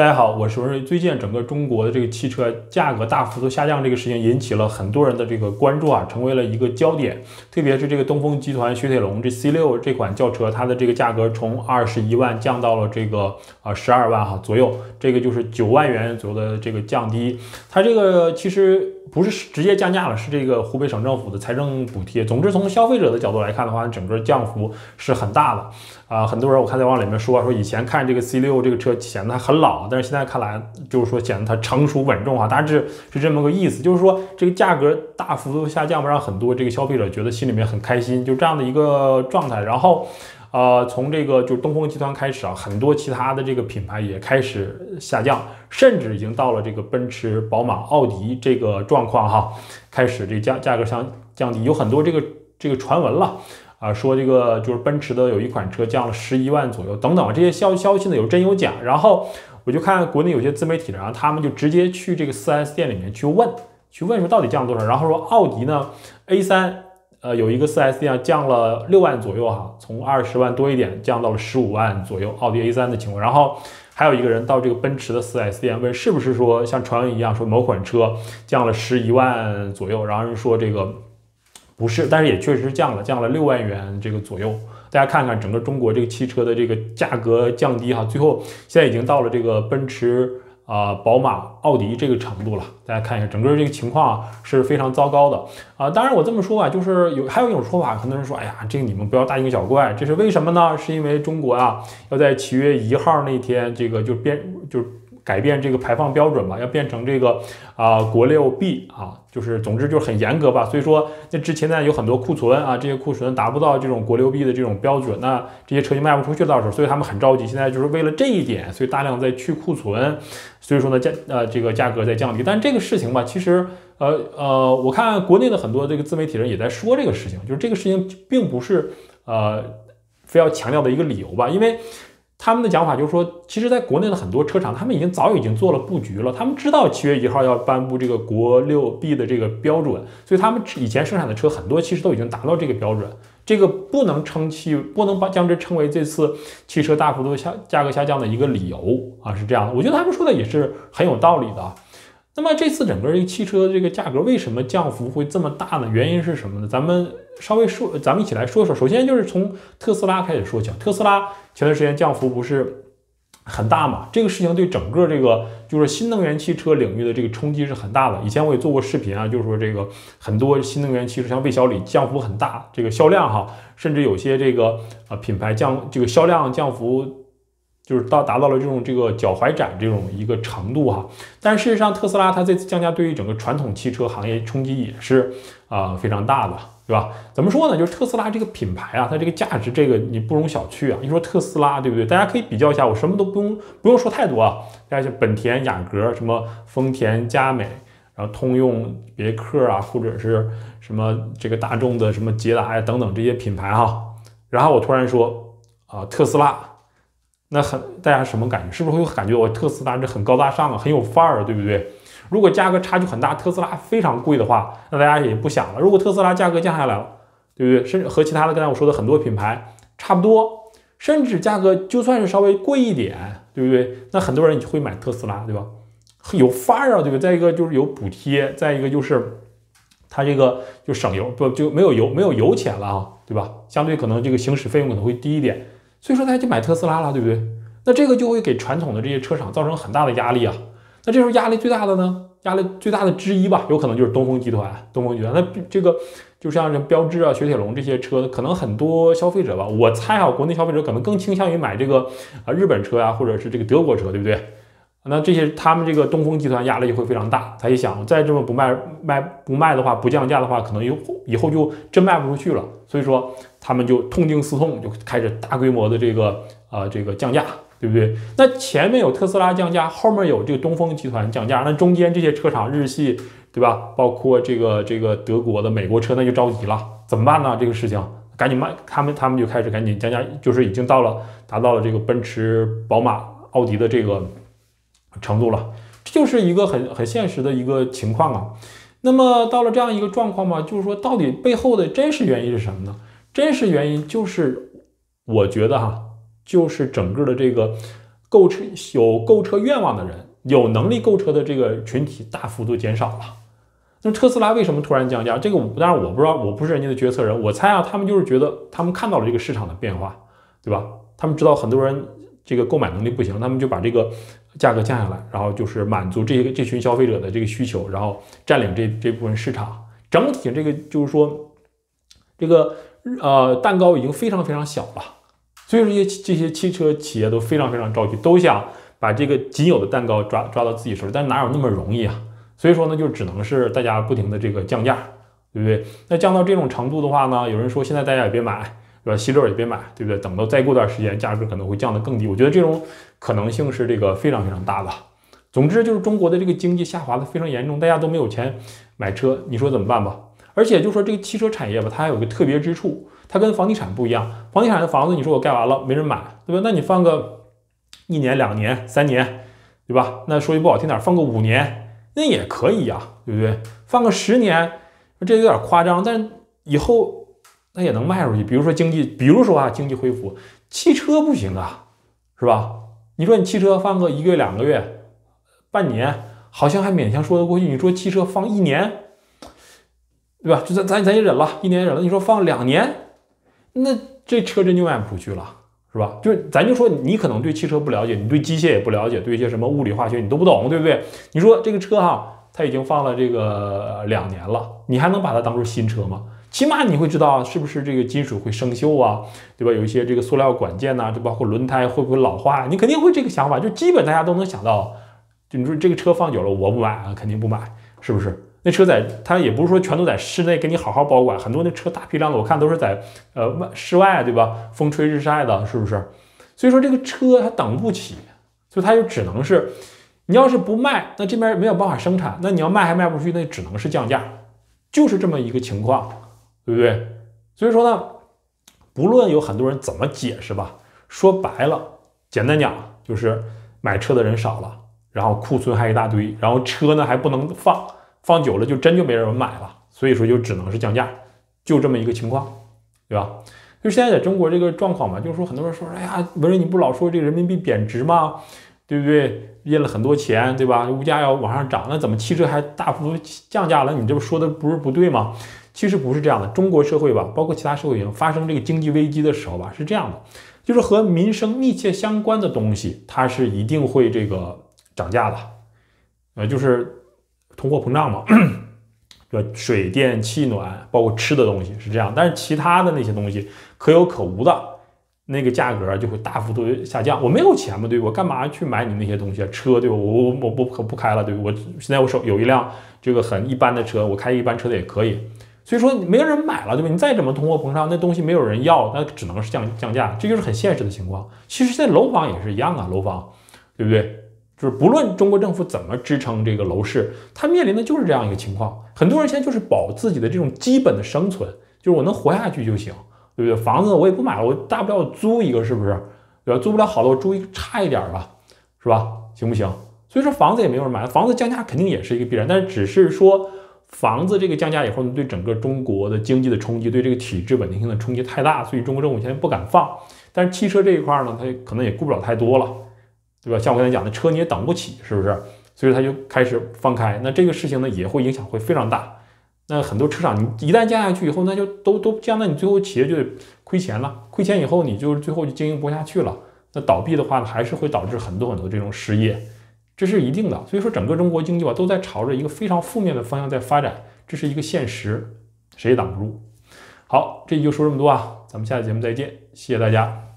大家好，我是文瑞。最近整个中国的这个汽车价格大幅度下降这个事情，引起了很多人的这个关注啊，成为了一个焦点。特别是这个东风集团雪铁龙这 C 六这款轿车，它的这个价格从二十一万降到了这个啊十二万哈左右，这个就是九万元左右的这个降低。它这个其实。不是直接降价了，是这个湖北省政府的财政补贴。总之，从消费者的角度来看的话，整个降幅是很大的啊。很多人我看在往里面说说，以前看这个 C 六这个车显得它很老，但是现在看来就是说显得它成熟稳重啊。大致是这么个意思，就是说这个价格大幅度下降，让很多这个消费者觉得心里面很开心，就这样的一个状态。然后。呃，从这个就是东风集团开始啊，很多其他的这个品牌也开始下降，甚至已经到了这个奔驰、宝马、奥迪这个状况哈，开始这价价格上降低，有很多这个这个传闻了啊，说这个就是奔驰的有一款车降了十一万左右等等，这些消消息呢有真有假。然后我就看国内有些自媒体的，然后，他们就直接去这个 4S 店里面去问，去问说到底降了多少，然后说奥迪呢 A3。呃，有一个 4S 店降了六万左右哈，从二十万多一点降到了十五万左右，奥迪 A3 的情况。然后还有一个人到这个奔驰的 4S 店问，是不是说像传闻一样，说某款车降了十一万左右？然后人说这个不是，但是也确实降了，降了六万元这个左右。大家看看整个中国这个汽车的这个价格降低哈，最后现在已经到了这个奔驰。啊，宝马、奥迪这个程度了，大家看一下，整个这个情况是非常糟糕的啊。当然，我这么说啊，就是有还有一种说法，很多人说，哎呀，这个你们不要大惊小怪，这是为什么呢？是因为中国啊，要在七月一号那天，这个就变就。改变这个排放标准嘛，要变成这个啊国六 B 啊，就是总之就是很严格吧。所以说，那之前呢有很多库存啊，这些库存达不到这种国六 B 的这种标准，那这些车就卖不出去到时候，所以他们很着急。现在就是为了这一点，所以大量在去库存，所以说呢价呃这个价格在降低。但这个事情吧，其实呃呃，我看国内的很多这个自媒体人也在说这个事情，就是这个事情并不是呃非要强调的一个理由吧，因为。他们的讲法就是说，其实，在国内的很多车厂，他们已经早已经做了布局了。他们知道七月一号要颁布这个国六 B 的这个标准，所以他们以前生产的车很多其实都已经达到这个标准。这个不能称其，不能把将之称为这次汽车大幅度下价格下降的一个理由啊，是这样的。我觉得他们说的也是很有道理的。那么这次整个这个汽车这个价格为什么降幅会这么大呢？原因是什么呢？咱们稍微说，咱们一起来说说。首先就是从特斯拉开始说起，特斯拉前段时间降幅不是很大嘛？这个事情对整个这个就是新能源汽车领域的这个冲击是很大的。以前我也做过视频啊，就是说这个很多新能源汽车像魏小李降幅很大，这个销量哈，甚至有些这个呃品牌降这个销量降幅。就是到达到了这种这个脚踝展这种一个程度哈，但事实上特斯拉它这次降价对于整个传统汽车行业冲击也是啊非常大的，对吧？怎么说呢？就是特斯拉这个品牌啊，它这个价值这个你不容小觑啊。你说特斯拉对不对？大家可以比较一下，我什么都不用不用说太多啊，大家像本田雅阁、什么丰田佳美，然后通用别克啊，或者是什么这个大众的什么捷达呀等等这些品牌哈，然后我突然说啊特斯拉。那很，大家什么感觉？是不是会感觉我特斯拉这很高大上啊，很有范儿，对不对？如果价格差距很大，特斯拉非常贵的话，那大家也不想了。如果特斯拉价格降下来了，对不对？甚至和其他的刚才我说的很多品牌差不多，甚至价格就算是稍微贵一点，对不对？那很多人会买特斯拉，对吧？有范儿啊，对不对？再一个就是有补贴，再一个就是它这个就省油，不就没有油没有油钱了啊，对吧？相对可能这个行驶费用可能会低一点。所以说大家就买特斯拉了，对不对？那这个就会给传统的这些车厂造成很大的压力啊。那这时候压力最大的呢？压力最大的之一吧，有可能就是东风集团。东风集团，那这个就像这标志啊、雪铁龙这些车，可能很多消费者吧，我猜啊，国内消费者可能更倾向于买这个啊日本车啊，或者是这个德国车，对不对？那这些他们这个东风集团压力就会非常大，他一想再这么不卖卖不卖的话，不降价的话，可能以后以后就真卖不出去了。所以说他们就痛定思痛，就开始大规模的这个呃这个降价，对不对？那前面有特斯拉降价，后面有这个东风集团降价，那中间这些车厂日系对吧？包括这个这个德国的美国车，那就着急了，怎么办呢？这个事情赶紧卖，他们他们就开始赶紧降价，就是已经到了达到了这个奔驰、宝马、奥迪的这个。程度了，这就是一个很很现实的一个情况啊。那么到了这样一个状况嘛，就是说到底背后的真实原因是什么呢？真实原因就是，我觉得哈，就是整个的这个购车有购车愿望的人，有能力购车的这个群体大幅度减少了。那特斯拉为什么突然降价？这个当然我不知道，我不是人家的决策人，我猜啊，他们就是觉得他们看到了这个市场的变化，对吧？他们知道很多人这个购买能力不行，他们就把这个价格降下来，然后就是满足这个这群消费者的这个需求，然后占领这这部分市场。整体这个就是说，这个呃蛋糕已经非常非常小了，所以这些这些汽车企业都非常非常着急，都想把这个仅有的蛋糕抓抓到自己手里，但哪有那么容易啊？所以说呢，就只能是大家不停的这个降价，对不对？那降到这种程度的话呢，有人说现在大家也别买，对吧？息六也别买，对不对？等到再过段时间，价格可能会降得更低。我觉得这种可能性是这个非常非常大的。总之就是中国的这个经济下滑的非常严重，大家都没有钱买车，你说怎么办吧？而且就说这个汽车产业吧，它还有一个特别之处，它跟房地产不一样。房地产的房子，你说我盖完了没人买，对吧？那你放个一年、两年、三年，对吧？那说句不好听点，放个五年。那也可以呀，对不对？放个十年，这有点夸张，但以后那也能卖出去。比如说经济，比如说啊，经济恢复，汽车不行啊，是吧？你说你汽车放个一个月、两个月、半年，好像还勉强说得过去。你说汽车放一年，对吧？就咱咱咱也忍了，一年忍了。你说放两年，那这车真就卖不出去了。是吧？就是咱就说你可能对汽车不了解，你对机械也不了解，对一些什么物理化学你都不懂，对不对？你说这个车哈，它已经放了这个两年了，你还能把它当做新车吗？起码你会知道是不是这个金属会生锈啊，对吧？有一些这个塑料管件呐，就包括轮胎会不会老化？你肯定会这个想法，就基本大家都能想到。就你说这个车放久了，我不买啊，肯定不买，是不是？那车在它也不是说全都在室内给你好好保管，很多那车大批量的，我看都是在呃外室外，对吧？风吹日晒的，是不是？所以说这个车它等不起，所以它就只能是，你要是不卖，那这边没有办法生产，那你要卖还卖不出去，那只能是降价，就是这么一个情况，对不对？所以说呢，不论有很多人怎么解释吧，说白了，简单讲就是买车的人少了，然后库存还一大堆，然后车呢还不能放。放久了就真就没人买了，所以说就只能是降价，就这么一个情况，对吧？就现在在中国这个状况嘛，就是说很多人说，哎呀，文人你不老说这个人民币贬值吗？对不对？印了很多钱，对吧？物价要往上涨，那怎么汽车还大幅降价了？你这不说的不是不对吗？其实不是这样的，中国社会吧，包括其他社会发生这个经济危机的时候吧，是这样的，就是和民生密切相关的东西，它是一定会这个涨价的，呃，就是。通货膨胀嘛，对？水电气暖，包括吃的东西是这样，但是其他的那些东西可有可无的，那个价格就会大幅度下降。我没有钱嘛，对我干嘛去买你那些东西啊？车对？我我我不可不开了，对我现在我手有一辆这个很一般的车，我开一般车的也可以。所以说没有人买了，对吧？你再怎么通货膨胀，那东西没有人要，那只能是降降价，这就是很现实的情况。其实现在楼房也是一样啊，楼房对不对？就是不论中国政府怎么支撑这个楼市，它面临的就是这样一个情况。很多人现在就是保自己的这种基本的生存，就是我能活下去就行，对不对？房子我也不买了，我大不了租一个，是不是？对吧？租不了好的，我租一个差一点吧，是吧？行不行？所以说房子也没有人买，房子降价肯定也是一个必然，但是只是说房子这个降价以后呢，对整个中国的经济的冲击，对这个体制稳定性的冲击太大，所以中国政府现在不敢放。但是汽车这一块呢，它可能也顾不了太多了。对吧？像我刚才讲的车你也等不起，是不是？所以他就开始放开，那这个事情呢也会影响会非常大。那很多车厂你一旦降下去以后，那就都都降，那你最后企业就得亏钱了。亏钱以后，你就最后就经营不下去了。那倒闭的话呢，还是会导致很多很多这种失业，这是一定的。所以说整个中国经济吧都在朝着一个非常负面的方向在发展，这是一个现实，谁也挡不住。好，这就说这么多啊，咱们下期节目再见，谢谢大家。